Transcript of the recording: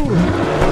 Uhul!